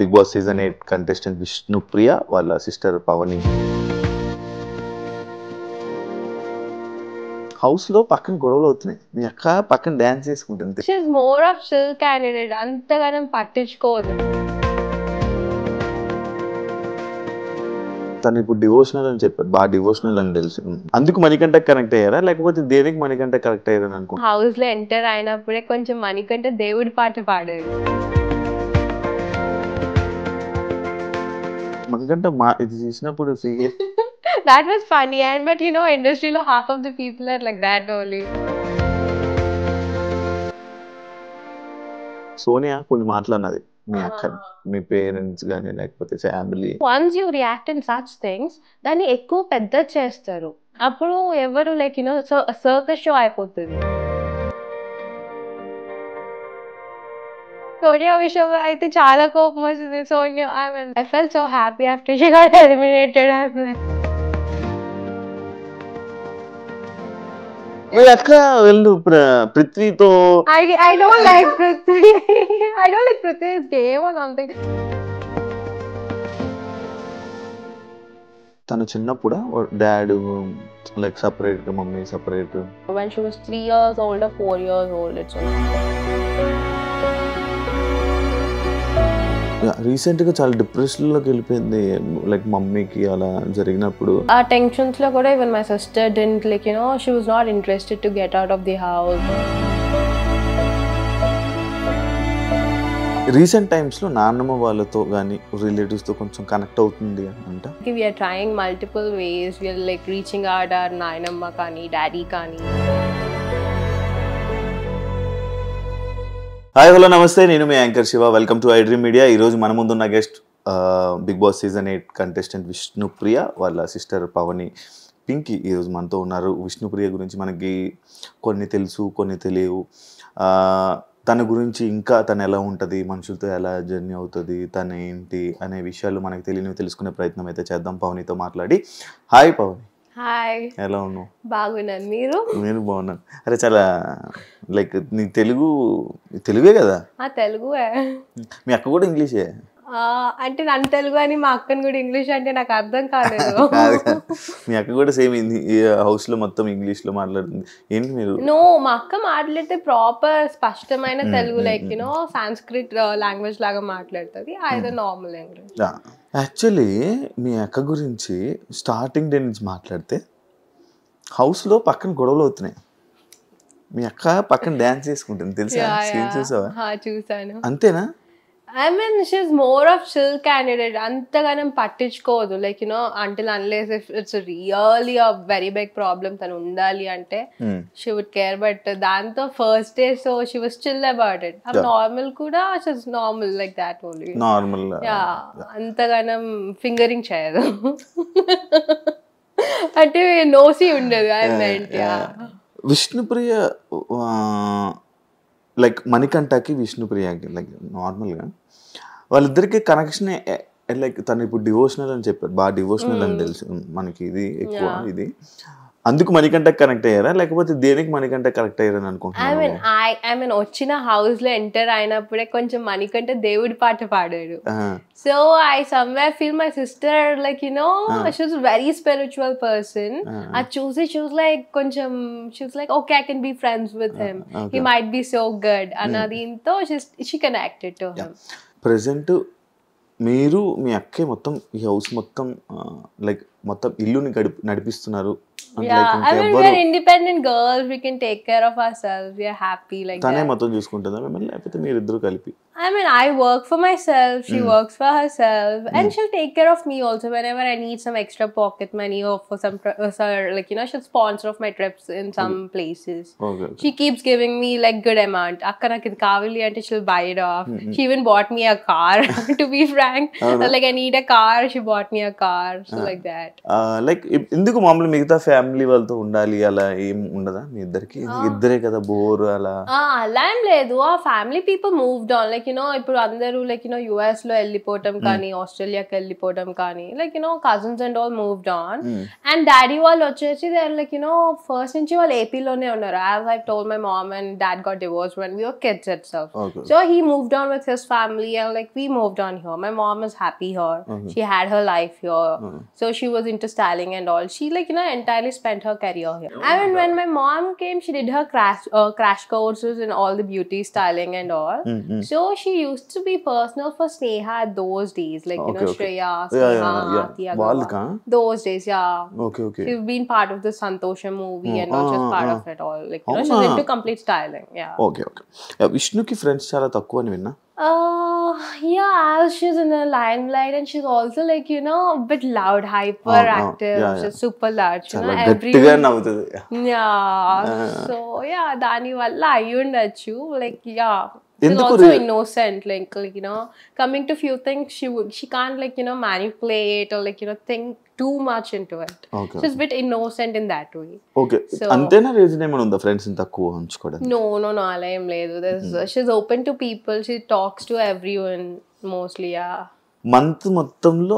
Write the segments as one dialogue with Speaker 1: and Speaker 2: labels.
Speaker 1: Big Boss season eight contestant Vishnupriya వాళ్ళ sister పవని. హౌస్లో పక్కన గొడవలు అవుతున్నాయి. మీ అక్క పక్కన డాన్స్ చేసుకుంటుంది.
Speaker 2: షీఈ్ మోర్ ఆఫ్ క్యాండిడేట్ అంతగానం పట్టించుకోదు.
Speaker 1: తను ఇప్పుడు డివోషనల్ అని చెప్పారు బాగా డివోషనల్ అని తెలుసు. అందుకు మణికంట కనెక్ట్ అయ్యారా? లేకపోతే దేనికి మణికంట కనెక్ట్ అయ్యారని అనుకుంటా
Speaker 2: హౌస్లో ఎంటర్ అయినప్పుడే కొంచెం మనకంటే దేవుడి పాట పాడారు
Speaker 1: మణికంట మా ఇది చూసినప్పుడు
Speaker 2: that was funny and but you know ఇండస్ట్రీలో half of the people are like that only
Speaker 1: Sonia కొన్ని మాట్లాడినది. మీ అక్క మీ పేరెంట్స్ కానీ లేకపోతే family.
Speaker 2: Once you react in such things దాన్ని ఎక్కువ పెద్ద చేస్తారు. అప్పుడు ఎవరు లైక్ యూనో సర్కస్ షో అయిపోతుంది. సోనియా విషయంలో అయితే చాలా కోపం వస్తుంది Sonia I mean I felt so happy after she got eliminated
Speaker 1: మీ అక్క వెళ్ళు ప్ర- పృథ్వీతో
Speaker 2: I I don't like Prithvi. I don't like Prithvi's game or something.
Speaker 1: తను చిన్నప్పుడు dad like separate mummy separate
Speaker 2: When she was three years old or four years old, it's
Speaker 1: recent గా చాలా డిప్రెషన్లోకి వెళ్ళిపోయింది. Like మమ్మీకి అలా జరిగినప్పుడు.
Speaker 2: ఆ టెన్షన్స్లో కూడా even my sister didn't like you know she was not interested to get out of the
Speaker 1: house recent టైమ్స్లో నాన్నమ్మ వాళ్ళతో కానీ రిలేటివ్స్తో కొంచెం కనెక్ట్ అవుతుంది అంట.
Speaker 2: We're trying multiple ways we're like reaching out or నాయనమ్మ కానీ డాడీ కానీ.
Speaker 1: హాయ్ హలో నమస్తే. నేను మీ anchor Shiva. Welcome to iDream media ఈరోజు మన ముందున్న guest Big Boss season eight contestant Vishnupriya వాళ్ళ సిస్టర్ పవని పింకీ ఈరోజు మనతో ఉన్నారు. విష్ణుప్రియ గురించి మనకి కొన్ని తెలుసు కొన్ని తెలియవు. తన గురించి ఇంకా తను ఎలా ఉంటుంది మనుషులతో ఎలా జర్నీ అవుతుంది తను ఏంటి అనే విషయాలు మనకు తెలియనివి తెలుసుకునే ప్రయత్నం అయితే చేద్దాం. పవనితో మాట్లాడి. హాయ్ పవని
Speaker 2: హాయ్
Speaker 1: ఎలా ఉన్నావు?
Speaker 2: బాగున్నాను. మీరు?
Speaker 1: నేను బాగున్నాను. అరే చాలా లైక్ నీ తెలుగు తెలుగే కదా?
Speaker 2: ఆ తెలుగువే.
Speaker 1: మీ అక్క కూడా ఇంగ్లీషే?
Speaker 2: అంటే నన్ను తెలుగు అని మా అక్కని కూడా ఇంగ్లీష్ అంటే నాకు అర్థం కాలేదు.
Speaker 1: మీ అక్క కూడా సేమ్ హౌస్లో మొత్తం ఇంగ్లీష్లో మాట్లాడుతుంది. ఏంటి మీరు?
Speaker 2: నో మా అక్క మాట్లాడితే ప్రాపర్ స్పష్టమైన Telugu like you know Sanskrit language లాగా మాట్లాడుతుంది. అయితే నార్మల్ ఇంగ్లీష్
Speaker 1: యాక్చువల్లీ మీ అక్క గురించి స్టార్టింగ్ డే నుంచి మాట్లాడితే హౌస్లో పక్కన గొడవలు అవుతున్నాయి. మీ అక్క పక్కన డాన్స్ చేసుకుంటుంది తెలుసా? సీన్ చూసావా?
Speaker 2: చూసాను
Speaker 1: అంతేనా?
Speaker 2: I mean she's more of chill candidate అంతగానం పట్టించుకోదు. Like you know until unless if it's really a very big problem తను ఉండాలి అంటే. షీ వుడ్ కేర్ బట్ దాంతో first day so she was chill about it normal కూడా she's normal like that
Speaker 1: only
Speaker 2: normal అంతగానం fingering చేయదు. అంటే నోసి ఉండదు. I meant
Speaker 1: Vishnupriya like మణికంఠకి విష్ణుప్రియకి లైక్ నార్మల్గా వాళ్ళిద్దరికి కనెక్షన్ లైక్ తను ఇప్పుడు డివోషనల్ అని చెప్పారు. బాగా డివోషనల్ అని తెలుసు. మనకి ఇది ఎక్కువ ఇది. అందుకు మణికంఠ కనెక్ట్ అయ్యారా? లేకపోతే దేనికి మణికంఠ కనెక్ట్ అయ్యారని
Speaker 2: ఐ
Speaker 1: అనుకుంటున్నాను
Speaker 2: మీన్ ఐ ఐ మీన్ వచ్చిన హౌస్లో ఎంటర్ అయినప్పుడే కొంచెం మనకంటే దేవుడి పాట పాడాడు. So I somewhere feel my sister like you know she's very spiritual person అది చూసి షూస్ లైక్ కొంచెం she's like okay I can be friends with him he might be so good అన్న దీంతో she connected to him
Speaker 1: present మీరు మీ అక్కే మొత్తం ఈ హౌస్ మొత్తం లైక్ మొత్తం ఇల్లుని గడిపి నడిపిస్తున్నారు. తనే మొత్తం చూసుకుంటుందా లేకపోతే మీరు ఇద్దరు కలిపి?
Speaker 2: I mean, I work for myself. She works for herself, and she'll take care of me also whenever I need some extra pocket money or for some tri- uh, so, like you know she'll sponsor of my trips in some places.
Speaker 1: Okay
Speaker 2: She keeps giving me like good amount. Akka నాకు ఇది కావాలి అంటే she'll buy it off. She even bought me a car. to be frank, like I need a car. She bought me a car. So like that.
Speaker 1: Like ఎందుకు మామూలు మిగతా family వాళ్ళతో ఉండాలి అలా ఏం ఉండదా మీ ఇద్దరికి ఇద్దరే కదా బోర్ అలా
Speaker 2: ఆ, అలా ఏం లేదు ఆ family people moved on like Like you know ఇప్పుడు అందరూ లైక్ యూనో యుఎస్లో వెళ్ళిపోవటం కానీ ఆస్ట్రేలియాకి వెళ్ళిపోవటం కానీ like you know cousins and all moved on and daddy వాళ్ళు వచ్చేసి దే లైక్ యూనో ఫస్ట్ నుంచి వాళ్ళు ఏపీలోనే ఉన్నారు as I told my mom and dad got divorce when we kids itself
Speaker 1: okay
Speaker 2: So he moved on with his family and like we moved on here. My mom is happy here. She had her life here. So she was into styling and all. She like you know entirely spent her career here. I mean when my mom came, she did her crash uh, crash courses in all the beauty styling and all. So she used to be personal for Sneha at those days. Like you
Speaker 1: Okay,
Speaker 2: know
Speaker 1: okay.
Speaker 2: Shreya,
Speaker 1: Yeah,
Speaker 2: Sneha,
Speaker 1: yeah, yeah.
Speaker 2: Aarti Agarwal. Those days, yeah.
Speaker 1: Okay okay
Speaker 2: She's been part of the Santosha movie and all. She's
Speaker 1: ah,
Speaker 2: part
Speaker 1: ah.
Speaker 2: of it all. Like you know, she's
Speaker 1: Avuna.
Speaker 2: into complete styling. Yeah.
Speaker 1: Okay okay విష్ణుకి friends చాలా తక్కువ అని విన్నా
Speaker 2: Uh, yeah, she's in the limelight and she's also like, you know, a bit loud, hyperactive.
Speaker 1: yeah, yeah.
Speaker 2: She's super loud. You
Speaker 1: చాలా
Speaker 2: know, everyone.
Speaker 1: నవ్వుతుంది
Speaker 2: Yeah. So, yeah, దాని వల్ల అయి ఉండొచ్చు. Like, yeah. She's
Speaker 1: ఎందుకు
Speaker 2: also
Speaker 1: re-
Speaker 2: innocent. Like, like, you know, coming to few things, she would, she can't, like, you know, manipulate or, like, you know, think too much into it.
Speaker 1: Okay
Speaker 2: She's a bit innocent in that way.
Speaker 1: Okay
Speaker 2: So-
Speaker 1: అంతేనా reason ఏమైనా ఉందా friends తక్కువ ఉంచుకోవడం
Speaker 2: No, no, no, అలా ఏం లేదు. There's, she's open to people. She talks to everyone mostly, yeah.
Speaker 1: Month మొత్తంలో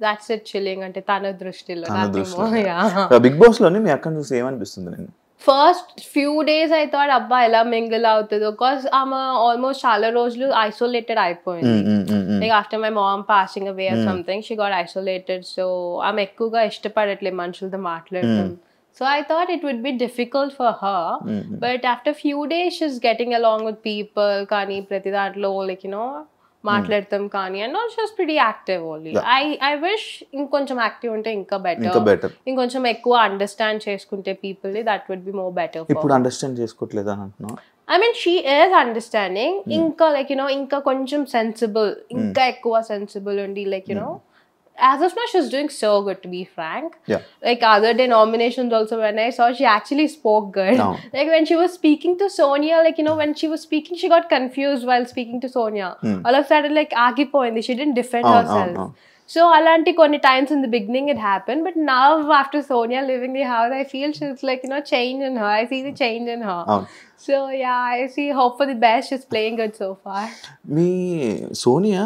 Speaker 2: That's it. Chilling అంటే తన దృష్టిలో
Speaker 1: తన. బిగ్ బాస్లోని మీ అక్కని చూసి ఏమనిపిస్తుంది నేను?
Speaker 2: First few days I thought అబ్బా ఎలా మింగిల్ అవుతుందో బికాస్ ఆమె ఆల్మోస్ట్ చాలా రోజులు ఐసోలేటెడ్ అయిపోయింది. Like after my mom passing away or something she got isolated so ఆమె ఎక్కువగా ఇష్టపడట్లేదు మనుషులతో మాట్లాడటం so I thought it would be difficult for her but after few days she's getting along with people కానీ ప్రతి దాంట్లో like you know మాట్లాడతాం కానీ and all she's pretty active only I I wish ఇంకొంచెం యాక్టివ్ ఉంటే ఇంకా బెటర్ ఇంకొంచెం ఎక్కువ అండర్స్టాండ్ చేసుకుంటే people that would be more better
Speaker 1: ఇప్పుడు అండర్స్టాండ్ చేసుకోవట్లేదు అని అంటున్నావు?
Speaker 2: I mean she is understanding ఇంకా లైక్ యునో ఇంకా కొంచెం సెన్సిబుల్ ఇంకా ఎక్కువ సెన్సిబుల్ ఉండి like you know as of now, she's doing so good, to be frank.
Speaker 1: Yeah.
Speaker 2: Like other denominations also, when I saw, she actually spoke good.
Speaker 1: No.
Speaker 2: Like when she was speaking to Sonia, like, you know, when she was speaking, she got confused while speaking to Sonia. Mm. All of a sudden, like, Aki She didn't defend
Speaker 1: oh, oh
Speaker 2: herself.
Speaker 1: Oh, oh.
Speaker 2: So అలాంటి కొన్ని in the beginning it happened but now after sonia leaving the house i feel she's like you know change in her i see the change in her
Speaker 1: అవును
Speaker 2: so yeah, I see hope for the best. She's playing good so far.
Speaker 1: మీ Sonia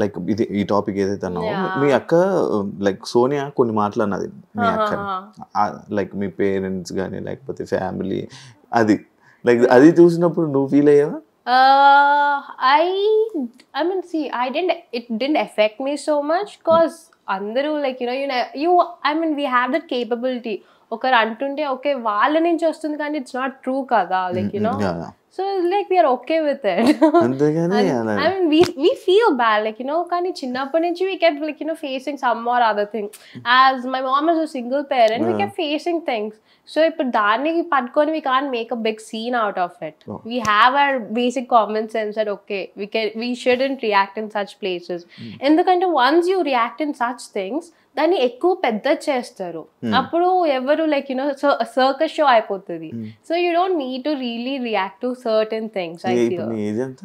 Speaker 1: like ఇది ఈ topic ఏదైతే అన్నావో. మీ అక్క like Sonia కొన్ని మాట్లాడినది మీ అక్క లైక్ మీ పేరెంట్స్ కానీ లేకపోతే ఫ్యామిలీ అది లైక్ అది చూసినప్పుడు నువ్వు ఫీల్ అయ్యావా
Speaker 2: Uh, I I mean, see, I didn't. It didn't affect me so much because అందరూ like you know you you I mean we have that capability ఒకరు అంటుంటే ఓకే వాళ్ళ నుంచి వస్తుంది కానీ ఇట్స్ నాట్ ట్రూ కదా like you know. So like
Speaker 1: we're okay
Speaker 2: with it we we feel bad, like you know, కానీ చిన్నప్పటి నుంచి we kept like you know facing some or other thing. As my mom is a single parent, we kept facing things. So ఇప్పుడు దాన్ని పట్టుకొని we can't make a big scene out of it.
Speaker 1: Oh.
Speaker 2: We have our basic common sense that okay, we can we shouldn't react in such places. ఎందుకంటే once you react in such things, దాన్ని ఎక్కువ పెద్ద చేస్తారు అప్పుడు ఎవరు like you know circus show అయిపోతుంది so you don't need to really react to certain
Speaker 1: things
Speaker 2: I
Speaker 1: ఇప్పుడు నీ ఏజ్ ఎంత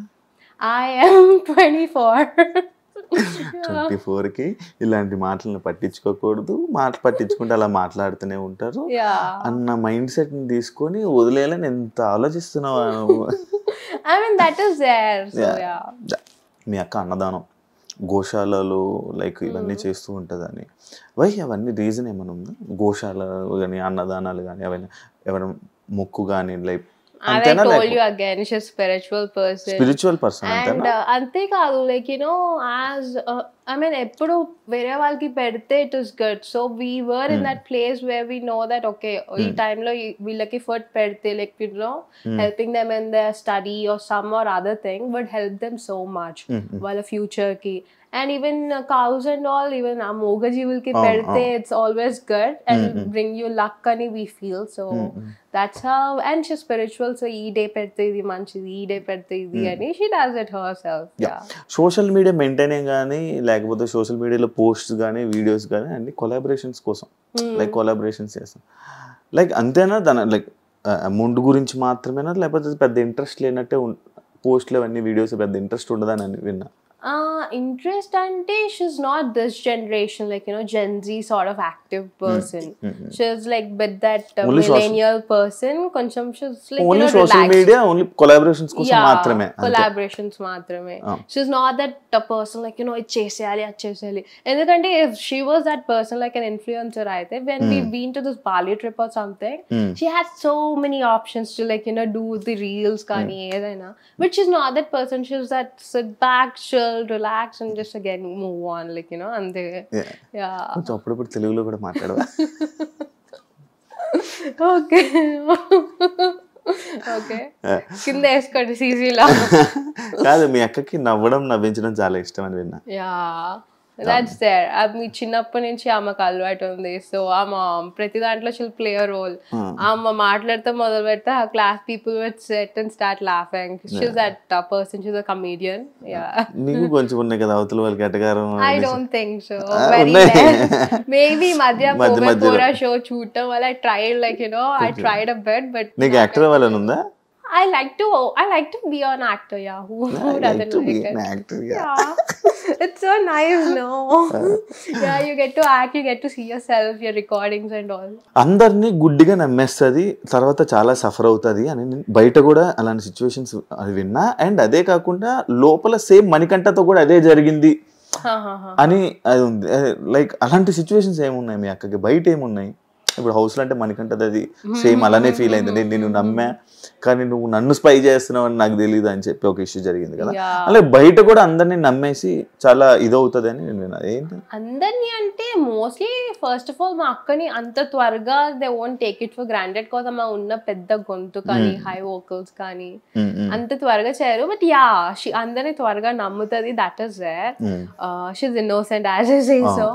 Speaker 2: I am 24.
Speaker 1: ట్వంటీ ఫోర్కి ఇలాంటి మాటలను పట్టించుకోకూడదు మాట పట్టించుకుంటే అలా మాట్లాడుతూనే ఉంటారు. అన్న మైండ్ సెట్ని తీసుకొని వదిలేయాలని ఎంత ఆలోచిస్తున్నావా నువ్వు?
Speaker 2: I mean, that is there. So,
Speaker 1: Yeah.
Speaker 2: yeah.
Speaker 1: The- మీ అక్క అన్నదానం గోశాలలో లైక్ ఇవన్నీ చేస్తూ ఉంటుందని వై అవన్నీ రీజన్ ఏమైనా ఉందా గోశాల కానీ అన్నదానాలు కానీ అవన్నీ ఎవరైనా మొక్కు కానీ లైక్ అంతేనా
Speaker 2: told you again, she's a spiritual person.
Speaker 1: Spiritual person
Speaker 2: and
Speaker 1: అంతేనా
Speaker 2: అంతేకాదు లైక్ యాజ్ ఐ మీన్ ఎప్పుడు వేరే వాళ్ళకి పెడితే it is good so we were in that place where we know that okay ఈ టైంలో వీళ్ళకి ఫుడ్ పెడితే like you know helping them in the study or some or other thing but help them so much వాళ్ళ ఫ్యూచర్కి. And even cows and all even ఆ మూగజీవులకి పెడితే. It's always good and bring you luck అని we feel so that's how and she spiritual so ఈ day పెడితే ఇది మంచిది ఈ డే పెడితే ఇది అని she does it herself
Speaker 1: social media maintaining కానీ లేకపోతే సోషల్ మీడియాలో పోస్ట్స్ కానీ వీడియోస్ కానీ అన్ని కొలాబరేషన్స్ కోసం లైక్ కొలాబరేషన్స్ చేస్తాం. లైక్ అంతేనా తన లైక్ అమౌంట్ గురించి మాత్రమేనా లేకపోతే పెద్ద ఇంట్రెస్ట్ లేనట్టే పోస్ట్లు అవన్నీ వీడియోస్ పెద్ద ఇంట్రెస్ట్ ఉండదని అని విన్నా
Speaker 2: ఇంట్రెస్ట్ అంటే she's not this generation like you know Gen Z sort of active person she's like but that
Speaker 1: Only social-
Speaker 2: millennial person కొంచెం she's like
Speaker 1: only social media only collaborations కోసం మాత్రమే అంతే.
Speaker 2: Collaborations మాత్రమే
Speaker 1: Ah.
Speaker 2: She's not that person like you know ఇది చేసేయాలి అది చేసేయాలి ఎందుకంటే if she was that person like an influencer అయితే when we been to this Bali trip or something
Speaker 1: Hmm.
Speaker 2: She has so many options to like you know do the reels కానీ ఏదైనా but she's not that person she's that sit back chill relax and just again move on like
Speaker 1: you know
Speaker 2: అంతే
Speaker 1: కొంచెం అప్పుడప్పుడు తెలుగులో కూడా మాట్లాడవా?
Speaker 2: Okay okay కింద వేసుకోండి సీజీలో
Speaker 1: కాదు మీ అక్కకి నవ్వడం నవ్వించడం చాలా ఇష్టం అని విన్నా.
Speaker 2: యా దట్స్ దేర్ మీ చిన్నప్పటి నుంచి ఆమెకు అలవాటు ఉంది. సో ఆమె ప్రతి దాంట్లో షిల్ ప్లే రోల్ ఆమె మాట్లాడితే మొదలు పెడితే ఆ class people with set and start laughing she's that person she's a comedian
Speaker 1: నీకు కొంచెం ఉన్నాయి కదా అవతల వాళ్ళకి ఎటగారం
Speaker 2: I don't think so
Speaker 1: Ah.
Speaker 2: Maybe మధ్య. పోరా షో చూడటం వల్ల I tried like you know I tried a bet but
Speaker 1: నీకు యాక్టర్ అవ్వాలని ఉందా?
Speaker 2: I like to I like to be an actor, yeah. Who, who
Speaker 1: like
Speaker 2: doesn't like
Speaker 1: an actor, yeah.
Speaker 2: Yeah. It's so nice, no? yeah, you get to act, you get to see yourself, your recordings and all.
Speaker 1: అందరినీ గుడ్డిగా నమ్మేస్తుంది తర్వాత చాలా suffer అవుతుంది అని బయట కూడా అలాంటి situations అది విన్నా అండ్ అదే కాకుండా లోపల సేమ్ మణికంఠతో కూడా అదే జరిగింది. అని అది ఉంది లైక్ అలాంటి సిచ్యువేషన్స్ ఏమున్నాయి మీ అక్కకి బయట ఏమున్నాయి ఇప్పుడు హౌస్లో అంటే మనకంటే అది సేమ్ అలానే ఫీల్ అయింది. నేను నిన్ను నమ్మా కానీ నువ్వు నన్ను స్పై చేస్తున్నావు అని నాకు తెలియదు అని చెప్పి ఒక ఇష్యూ జరిగింది కదా. అలాగే బయట కూడా అందరినీ నమ్మేసి చాలా ఇదవుతుంది అని నేను విన్నా. ఏంటి?
Speaker 2: అందరినీ అంటే మోస్ట్లీ ఫస్ట్ ఆఫ్ ఆల్ మా అక్కని అంత త్వరగా they won't take it for granted కోసం మా ఉన్న పెద్ద గొంతు కానీ హై వోకల్స్ కానీ అంత త్వరగా చేయరు. బట్ యా అందరినీ త్వరగా నమ్ముతుంది.
Speaker 1: That
Speaker 2: is um. She's innocent as so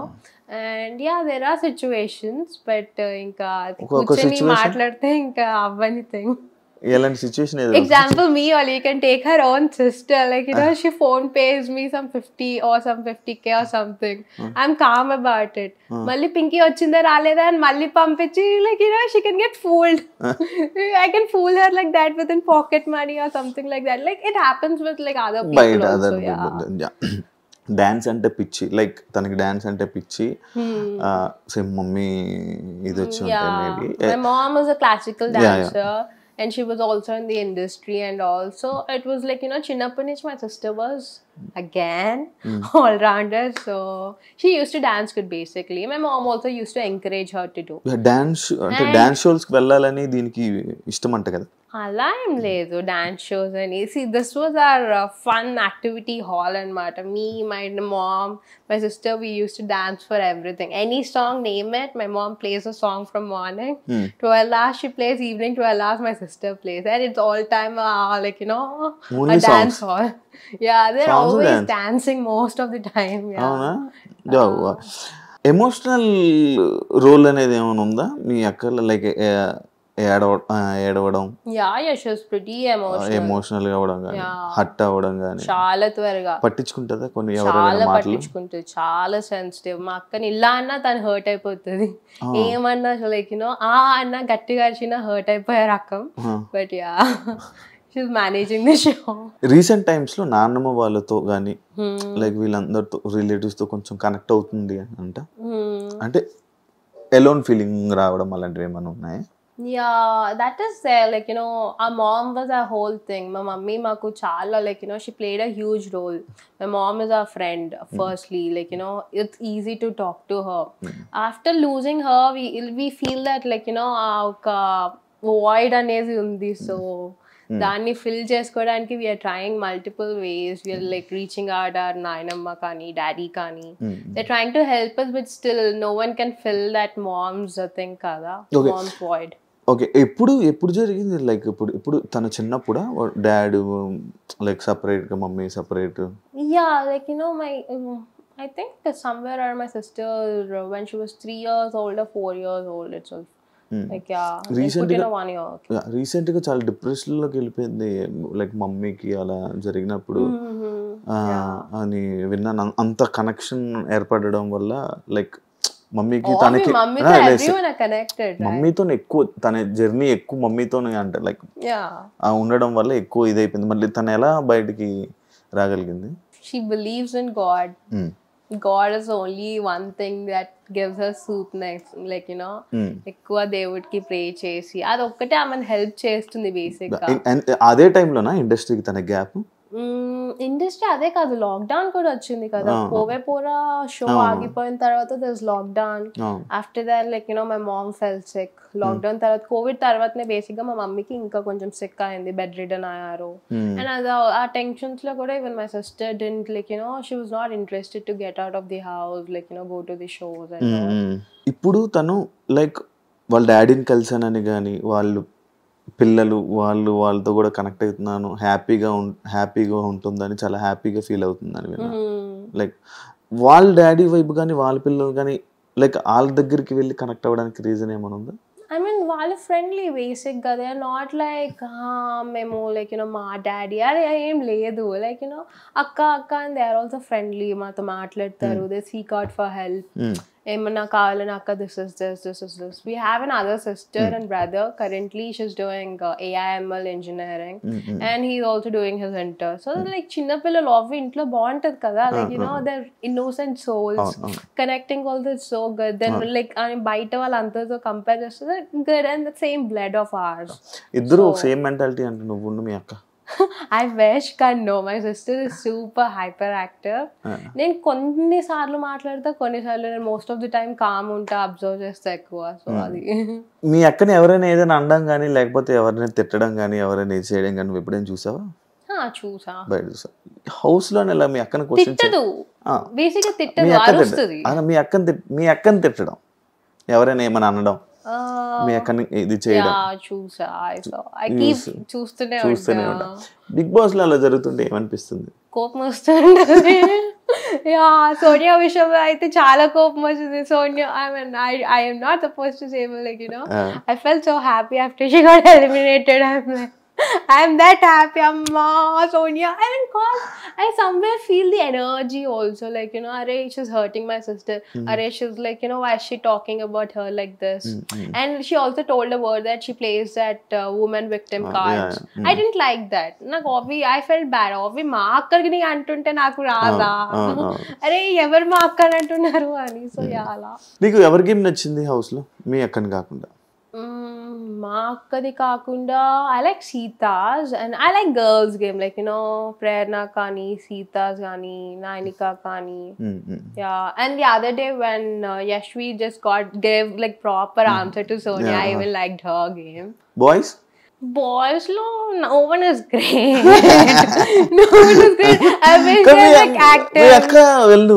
Speaker 2: and yeah there are situations but ఇంకా అది
Speaker 1: ఒక- ఒక
Speaker 2: కూర్చొని
Speaker 1: situation?
Speaker 2: మాట్లాడితే ఇంకా అవ్వని థింగ్
Speaker 1: ఎలాంటి సిచ్యువేషన్ ఏదో
Speaker 2: example me or you can take her own sister. Like you know she phone pays me some 50 or some 50k or something. I'm calm about it. మళ్ళీ పింకీ వచ్చిందా రాలేదా అని మళ్ళీ పంపించి like you know she can get fooled I can fool her like that with in pocket money or something like that like it happens with like other
Speaker 1: బయట
Speaker 2: people
Speaker 1: other
Speaker 2: also yeah
Speaker 1: dance అంటే పిచ్చి like తనకి dance అంటే పిచ్చి same mummy ఇది వచ్చి ఉంటాయి.
Speaker 2: Maybe
Speaker 1: Yeah, yeah.
Speaker 2: dancer and she was also in the industry and also it was like, you know, Chinnappanich, my sister was again all rounder. So she used to dance good basically. My mom also used to encourage her to do.
Speaker 1: Dance అంటే dance షోస్కి వెళ్ళాలని దీనికి ఇష్టం అంట కదా
Speaker 2: అలా ఏం లేదు. డాన్స్ షోస్ అని. See this was our fun activity hall అనమాట me my mom my sister we use to dance for everything any song name it my mom plays a song from morning twelve hours she plays evening twelve hours my sister plays and it's all time like you
Speaker 1: know
Speaker 2: dance hall yeah they
Speaker 1: Songs.
Speaker 2: Always. Dancing most of the
Speaker 1: time emotional role అనేది ఏమైనా ఉందా? మీ అక్క like ఏడవడం.
Speaker 2: Emotional
Speaker 1: emotional అవ్వడం కానీ. Hot అవ్వడం కానీ
Speaker 2: చాలా త్వరగా.
Speaker 1: పట్టించుకుంటుందా కొన్ని
Speaker 2: చాలా పట్టించుకుంటుంది. చాలా సెన్సిటివ్ మా అక్కని ఇలా అన్నా తను హర్ట్ అయిపోతుంది. ఏమన్నా లైక్ యూనో ఆ అన్న గట్టిగా అరిచినా హర్ట్ అయిపోయారు అక్క but yeah managing the
Speaker 1: show recent టైమ్స్లో నాన్నమ్మ వాళ్ళతో కానీ లైక్ వీళ్ళందరితో రిలేటివ్స్తో కొంచెం కనెక్ట్ అవుతుంది అంట. అంటే ఎలోన్ ఫీలింగ్ రావడం అలాంటివి ఏమైనా ఉన్నాయి?
Speaker 2: Yeah that is there like you know a mom was a whole thing మా మమ్మీ మాకు చాలా like you know she played a huge role my mom is a friend firstly like you know it's easy to talk to her after losing her we we feel that like you know a ఒక void అనేది ఉంది so దాన్ని fill చేసుకోవడానికి we're trying multiple ways we're like reaching out or నాయనమ్మ కానీ daddy కానీ they trying to help us but still no one can fill that mom's thing కదా
Speaker 1: Okay.
Speaker 2: Mom's void
Speaker 1: okay ఎప్పుడు ఎప్పుడు జరిగింది? లైక్ ఇప్పుడు ఇప్పుడు తన చిన్నప్పుడు? Dad like separate? Hmm. గా mummy separate
Speaker 2: yeah like you know my I think somewhere or my sister when she was 3 years old or 4 years old it's all like yeah రీసెంట్గా
Speaker 1: రీసెంట్గా చాలా డిప్రెషన్లో వెళ్ళిపోయింది. లైక్ మమ్మీకి అలా జరిగినప్పుడు అని విన్నాను. అంత కనెక్షన్ ఏర్పడడం వల్ల లైక్ మమ్మీకి తనకి? మమ్మీతో ఎక్కువ తన జర్నీ ఎక్కువ మమ్మీతోనే అంటే లైక్ ఉండడం వల్ల ఎక్కువ ఇదైపోయింది మళ్ళీ తను ఎలా బయటికి రాగలిగింది
Speaker 2: in God.
Speaker 1: Hmm.
Speaker 2: God is only one thing that gives her sweetness. Like, you know,
Speaker 1: మ్మ్.
Speaker 2: ఎక్కువ దేవుడికి ప్రే చేసి అది ఒక్కటే ఆమెను హెల్ప్ చేస్తుంది బేసిక్
Speaker 1: ఇన్- అదే టైంలోనా ఇండస్ట్రీకి తన గ్యాప్
Speaker 2: ఇండస్ట్రీ అదే కాదు లాక్డౌన్ కూడా వచ్చింది కదా. పోవే పోరా షో ఆగిపోయిన తర్వాత thus lockdown after that like you know my mom fell sick lockdown తర్వాత కోవిడ్ తర్వాతనే బేసిక్గా మా మమ్మీకి ఇంకా కొంచెం సిక్ అయింది బెడ్ రిటర్న్ అయ్యారు. అండ్ అది ఆ టెన్షన్స్లో కూడా even my sister didn't like you know she was not interested to get out of the house like you know go to the shows
Speaker 1: ఇప్పుడు తను లైక్ వాళ్ళ డాడీని కలిసానని కానీ వాళ్ళు పిల్లలు వాళ్ళు వాళ్ళతో కూడా కనెక్ట్ అవుతున్నాను. హ్యాపీగా హ్యాపీగా ఉంటుందని చాలా హ్యాపీగా ఫీల్ అవుతుందని విన్నాను లైక్ వాళ్ళ డాడీ వైపు కానీ వాళ్ళ పిల్లలు కానీ లైక్ వాళ్ళ దగ్గరికి వెళ్ళి కనెక్ట్ అవ్వడానికి రీజన్ ఏమైనా ఉందా?
Speaker 2: ఐ మీన్ వాళ్ళ ఫ్రెండ్లీ బేసిక్గా దే నాట్ లైక్ మేము లైక్ యూనో మా డాడీ అది ఏం లేదు. లైక్ యూనో అక్క అక్క and they are also friendly మాతో మాట్లాడతారు. They seek out for help
Speaker 1: Hmm.
Speaker 2: ఏమన్నా కావాలని అక్క? This is this this is this we have an other sister and brother currently she's doing AIML engineering and he also doing his inter so like చిన్నపిల్లలు ఆఫ్ ఇంట్లో బాగుంటది కదా. Like you know their
Speaker 1: innocent souls.
Speaker 2: Connecting all this so good then like బయట వాళ్ళందరితో compare చేస్తే good and the same blood of ours
Speaker 1: ఇద్దరు same mentality అంటే నువ్వు మీ అక్క.
Speaker 2: I wish can know my sister is super hyperactive నేను కొన్నిసార్లు మాట్లాడతా కొన్నిసార్లు నేను most of the time calm ఉంటా అబ్జర్వ్ చేస్తా ఎక్కువ. సో అది.
Speaker 1: మీ అక్కని ఎవరైనా ఏదైనా అనడం కానీ లేకపోతే ఎవరైనా తిట్టడం కానీ ఎవరైనా చేయడం కానీ నువ్వు ఎప్పుడైనా చూసావా?
Speaker 2: చూసా.
Speaker 1: బయట చూసా. హౌస్లోనే ఇలా మీ అక్కని క్వశ్చన్
Speaker 2: తిట్టదు.
Speaker 1: ఆ.
Speaker 2: బేసిక్గా
Speaker 1: మీ
Speaker 2: తిట్టదు
Speaker 1: అక్క
Speaker 2: అరుస్తుంది.
Speaker 1: తిట్టడం మీ అక్కని తిట్- మీ అక్కని తిట్టడం. ఎవరైనా ఏమైనా అనడం. మీ అక్కని ఇది చేయడం.
Speaker 2: చూసా ఐ కీప్ చూస్తూనే
Speaker 1: చూస్తూనే
Speaker 2: ఉంటా.
Speaker 1: ఉంటాం. బిగ్ బాస్లో అలా జరుగుతుంటే ఏమనిపిస్తుంది?
Speaker 2: కోపం వస్తుంది యా సోనియా విషయంలో అయితే చాలా కోపం వచ్చింది Sonia I mean I I'm not suppose to save like you know I fell so happy after she got eliminated I'm like I'm that happy, Amma, Sonia. I mean, cause I somewhere feel the energy also. Like, you know, Are, she's hurting my sister. Are, she's like, you know, why is she talking about her like this? And she also told a word that she plays that uh, woman victim cards.
Speaker 1: yeah,
Speaker 2: I didn't like that. నాకు ఆబ్వి I full bad ఆబ్వి మా అక్కడికి నీ అంటుంటే నాకు రాదా. అరే ఎవరు మా అక్క అంటున్నారు అని సో అలా
Speaker 1: నీకు ఎవరి గేమ్ నచ్చింది హౌస్లో మీ అక్కని కాకుండా
Speaker 2: మ్మ్, మా అక్కది కాకుండా I like Seetha's and I like girls game like you know Prerana కానీ సీతాస్ కానీ నైనిక కానీ
Speaker 1: um, um.
Speaker 2: Yeah, and the other day when uh, Yashvi just got gave like proper answer to Sonia, I
Speaker 1: Yeah.
Speaker 2: even liked her game.
Speaker 1: Boys
Speaker 2: Boys, no, no one is great. no one is great. I wish
Speaker 1: కానీ
Speaker 2: they're
Speaker 1: మీ
Speaker 2: like
Speaker 1: అక్క- మీ
Speaker 2: actors.
Speaker 1: అక్క వెళ్ళు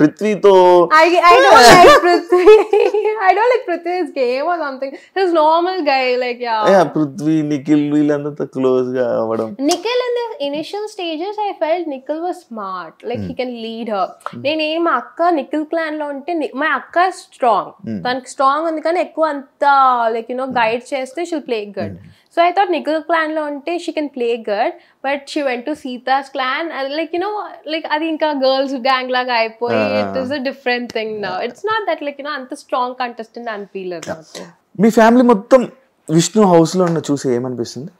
Speaker 1: పృథ్వీతో
Speaker 2: I, I don't like Prithvi. I don't like Prithvi's game or something. He's normal guy, like yeah.
Speaker 1: ఏ, పృథ్వీ నిఖిల్ వీళ్ళందరితో క్లోజ్గా అవ్వడం
Speaker 2: Nikhil in the initial stages, I felt Nikhil was smart. Like he can lead her. నేను మా అక్క నిఖిల్ క్లాన్లో ఉంటే ని- మా అక్క స్ట్రాంగ్ తనకి స్ట్రాంగ్ ఉంది కానీ ఎక్కువ అంత లైక్ యూనో గైడ్ చేస్తే she'll play good so I thought Nikhil క్లాన్లో ఉంటే she can play good but she went to Seetha's clan like you know like అది ఇంకా గర్ల్స్ గ్యాంగ్ లాగా అయిపోయి it is a different thing now it's not that like you know అంత strong contestant అనిపించలేదు నాకు.
Speaker 1: మీ family మొత్తం విష్ణు హౌస్లో ఉన్న చూసి ఏమనిపిస్తుంది?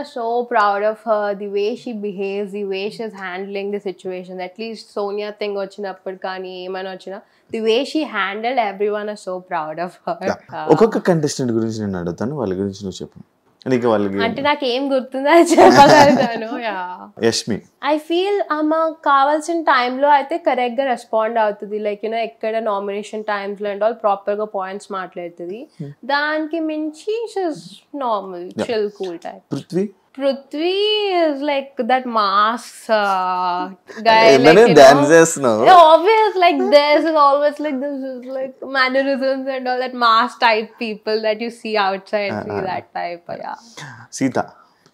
Speaker 2: Is so proud of her the way she behaves the way she's handling the situation. At least sonia thing వచ్చినప్పుడు కానీ ఏమైనా వచ్చినా the way she handled everyone is so proud of her. Uh,
Speaker 1: ఒక్కొక్క కంటెస్టెంట్ గురించి నేను అడుగుతాను వాళ్ళ గురించి నువ్వు చెప్పు. నీకు వాళ్ళకి
Speaker 2: అంటే నాకు ఏం గుర్తుందో చెప్పగలుగుతాను.
Speaker 1: యష్మి.
Speaker 2: ఐ ఫీల్ ఆమె కావాల్సిన టైంలో అయితే కరెక్ట్గా రెస్పాండ్ అవుతుంది లైక్ యూనో ఎక్కడ నామినేషన్ టైమ్స్లో అండ్ ఆల్ ప్రాపర్గా పాయింట్స్ మాట్లాడుతుంది దానికి మించి normal chill cool type
Speaker 1: Prithvi?
Speaker 2: Prithvi is like that mass uh, guy.
Speaker 1: ఏంటనే
Speaker 2: like, you
Speaker 1: డాన్స్
Speaker 2: know,
Speaker 1: చేస్తున్నావు
Speaker 2: Yeah, always like this is always like this is like mannerisms and all that mass type people that you see outside see that type yeah
Speaker 1: Sita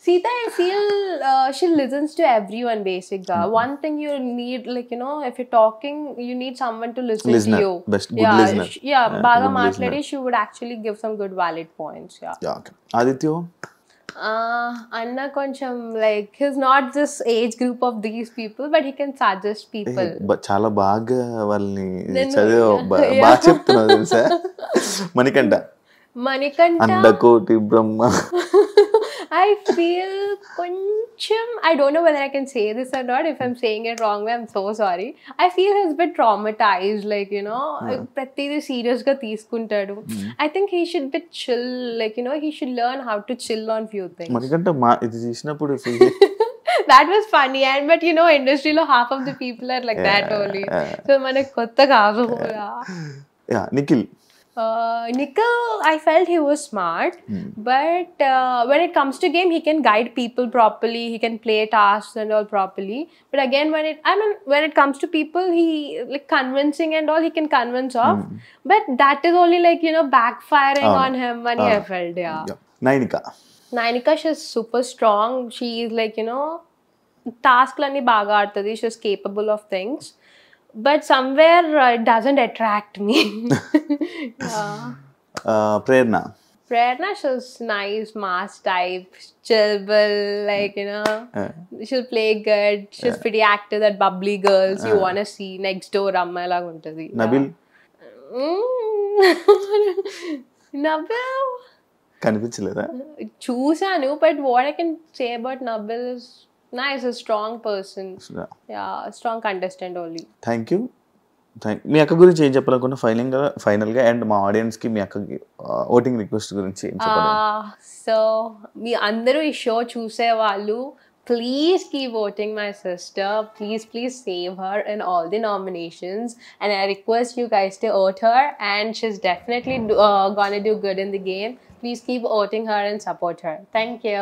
Speaker 2: Sita I feel uh, she listens to everyone basically one thing you need like you know if you're talking you need someone to listen
Speaker 1: Listener.
Speaker 2: to you
Speaker 1: Best- good
Speaker 2: yeah
Speaker 1: listener.
Speaker 2: sh- yeah
Speaker 1: Yeah,
Speaker 2: baga
Speaker 1: good
Speaker 2: మాట్లాడి she would actually give some good valid points yeah
Speaker 1: yeah okay
Speaker 2: Aditya అన్న కొంచెం like his not this age group of these people but he can suggest people
Speaker 1: చాలా బాగా వాళ్ళని చదివే బాగా చెప్తున్నారు తెలుసా? మణికంట
Speaker 2: మణికంట
Speaker 1: అండకోటి బ్రహ్మ.
Speaker 2: I feel కొంచెం I don't know whether I can say this or not. If I'm saying it wrong, I'm so sorry. I feel he's a bit traumatized, like you know, ప్రతిదీ serious గా తీసుకుంటాడు. I think he should be chill, like you know, he should learn how to chill on few things.
Speaker 1: Manikanta మా ఇది చూసినప్పుడు
Speaker 2: that was funny, and but you know, industry లో half of the people are like that only. So మనకు కొత్త కాదు. Yeah.
Speaker 1: Yeah Nikhil
Speaker 2: uh, Nickel, I felt he was smart, mm. but uh, when it comes to game, he can guide people properly. He can play tasks and all properly. But again, when it I mean when it comes to people, he like convincing and all he can convince off. Mm. But that is only like you know backfiring
Speaker 1: uh,
Speaker 2: on him when uh, he ah. felt yeah.
Speaker 1: yeah.
Speaker 2: Nainika. Nainika, she's super strong. She is like you know, task lani bagar. She's capable of things బాగా ఆడుతుంది she's capable of things but somewhere it doesn't attract me
Speaker 1: Prerana
Speaker 2: Prerana she's nice mass type చిల్బుల్ like you know she'll play good she's pretty active that bubbly girls you want see next door అమ్మాయిలాగా ఉంటుంది
Speaker 1: నబిల్
Speaker 2: నబిల్
Speaker 1: కనిపించలేదా
Speaker 2: చూసాను but what I can say about Nabil is Nice strong person strong contestant only
Speaker 1: thank you thank మీ అక్క గురించి ఏం చెప్పాలనుకున్నా ఫైనల్గా ఫైనల్గా and మా ఆడియన్స్కి మీ అక్కకి ఓటింగ్ రిక్వెస్ట్ గురించి
Speaker 2: సో మీ అందరూ ఈ షో చూసే వాళ్ళు please keep voting my sister please please save her in all the nominations and I request you guys to vote her and she's definitely gonna do good in the game please keep voting her and support her thank
Speaker 1: you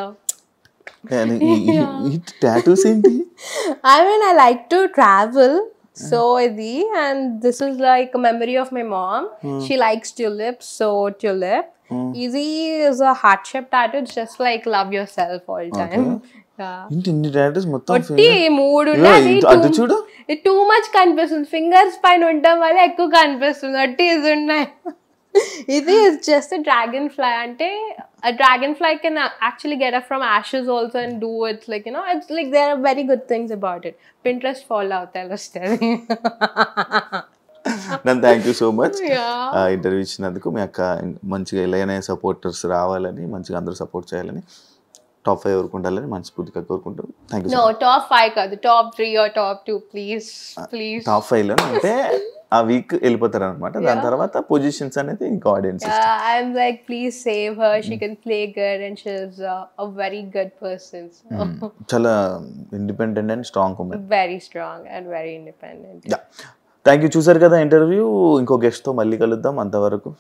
Speaker 1: tattoos ఏంటి
Speaker 2: I mean, I like to travel. So Idi, and this is like a memory of my mom. She likes tulips, so tulip. Easy is a heart shaped tattoo. It's just like love yourself all time. Yeah.
Speaker 1: ఏంటి ఇన్ని tattoos మొత్తం
Speaker 2: ఒట్టి మూడు
Speaker 1: ఇగో, ఇటు- అటు చూడు.
Speaker 2: Two much కనిపిస్తుంది fingers పైన ఉండడం వల్ల ఎక్కువ కనిపిస్తుంది ఒట్టి ఇది ఉన్నాయి ఇది ఇస్ జస్ట్ డ్రాగన్ ఫ్లై అంటే dragonfly can actually get up from ashes also and do it's like you know it's like there are very good things about it Pinterest follow అవుతాయి వస్తుంది
Speaker 1: నన్ను thank you so much
Speaker 2: Yeah.
Speaker 1: Interview ఇచ్చినందుకు మీ అక్క మంచిగా ఇలాగనే supporters రావాలని మంచిగా అందరూ సపోర్ట్ చేయాలని టాప్ ఫైవ్ వరకు ఉండాలని మనస్ఫూర్తిగా కోరుకుంటాం థ్యాంక్ యూ
Speaker 2: టాప్ ఫైవ్ కాదు top three or top two please
Speaker 1: please top ఫైవ్లో అంటే ఆ వీక్ వెళ్ళిపోతారు అనమాట దాని తర్వాత పొజిషన్స్ అనేది ఇంకో
Speaker 2: audience I'm like please save her she can play good and she is a very good person
Speaker 1: చాలా independent and strong women
Speaker 2: very strong and very independent
Speaker 1: thank you చూసారు కదా ఇంటర్వ్యూ ఇంకో గెస్ట్తో మళ్ళీ కలుద్దాం. అంతవరకు